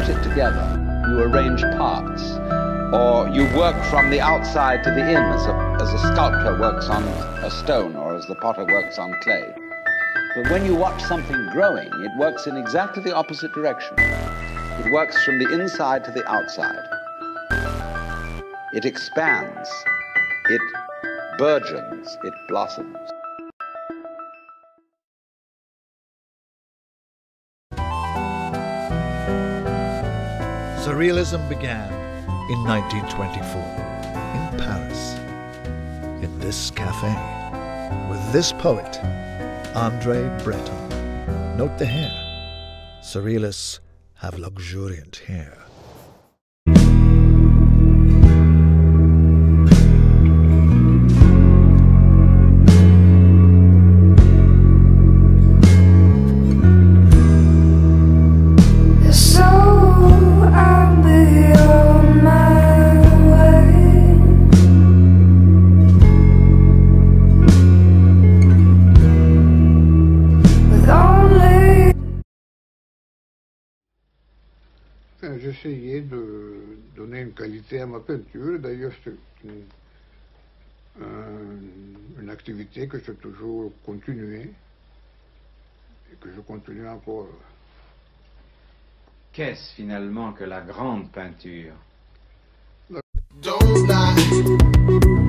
put it together. You arrange parts. Or you work from the outside to the in as a, as a sculptor works on a stone or as the potter works on clay. But when you watch something growing, it works in exactly the opposite direction. It works from the inside to the outside. It expands. It burgeons. It blossoms. Surrealism began in 1924 in Paris, in this cafe, with this poet, Andre Breton. Note the hair. Surrealists have luxuriant hair. J'essayais de donner une qualité à ma peinture. D'ailleurs, c'est une, un- une activité que j'ai toujours continuée et que je continue encore. Qu'est-ce finalement que la grande peinture? Don't